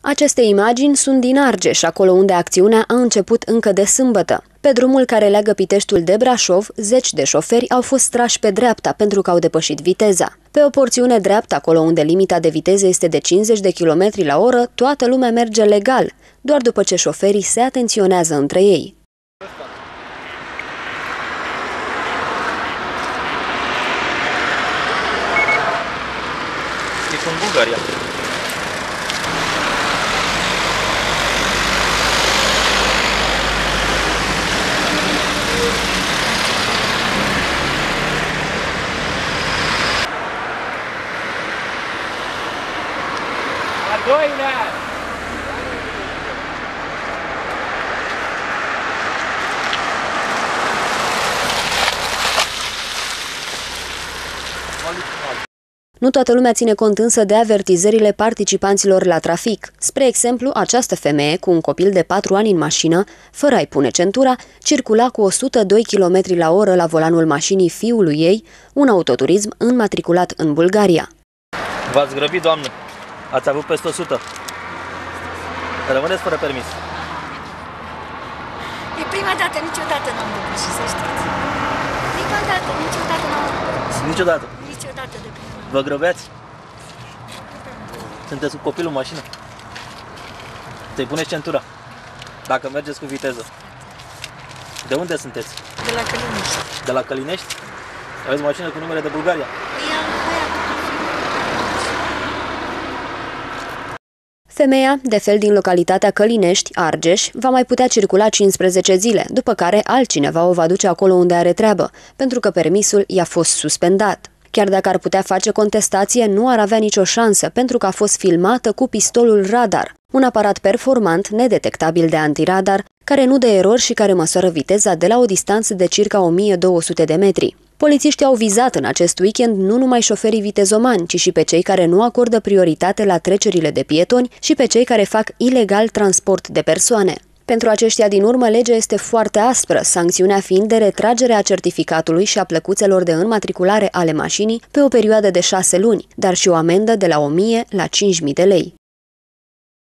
Aceste imagini sunt din Argeș, acolo unde acțiunea a început încă de sâmbătă. Pe drumul care leagă Piteștiul de Brașov, zeci de șoferi au fost trași pe dreapta pentru că au depășit viteza. Pe o porțiune dreaptă, acolo unde limita de viteză este de 50 de km la oră, toată lumea merge legal, doar după ce șoferii se atenționează între ei. E în Bulgaria. Doilea! Nu toată lumea ține cont însă de avertizările participanților la trafic. Spre exemplu, această femeie, cu un copil de 4 ani în mașină, fără a-i pune centura, circula cu 102 km la oră la volanul mașinii fiului ei, un autoturism înmatriculat în Bulgaria. V-ați grăbit, doamnă. Ați avut peste 100. Rămâneți fără permis. E prima dată, niciodată n-am depășit, să știți. Prima dată, niciodată n-am depășit. Niciodată. Niciodată de când. Vă grăbeați? Sunteți cu copilul în mașină? Să-i puneți centura. Dacă mergeți cu viteză. De unde sunteți? De la Căliniști. De la Călinești? Aveți mașină cu numere de Bulgaria? Femeia, de fel din localitatea Călinești, Argeș, va mai putea circula 15 zile, după care altcineva o va duce acolo unde are treabă, pentru că permisul i-a fost suspendat. Chiar dacă ar putea face contestație, nu ar avea nicio șansă, pentru că a fost filmată cu pistolul radar, un aparat performant, nedetectabil de antiradar, care nu dă erori și care măsoară viteza de la o distanță de circa 1200 de metri. Polițiștii au vizat în acest weekend nu numai șoferii vitezomani, ci și pe cei care nu acordă prioritate la trecerile de pietoni și pe cei care fac ilegal transport de persoane. Pentru aceștia din urmă, legea este foarte aspră, sancțiunea fiind de retragerea certificatului și a plăcuțelor de înmatriculare ale mașinii pe o perioadă de șase luni, dar și o amendă de la 1000 la 5000 de lei.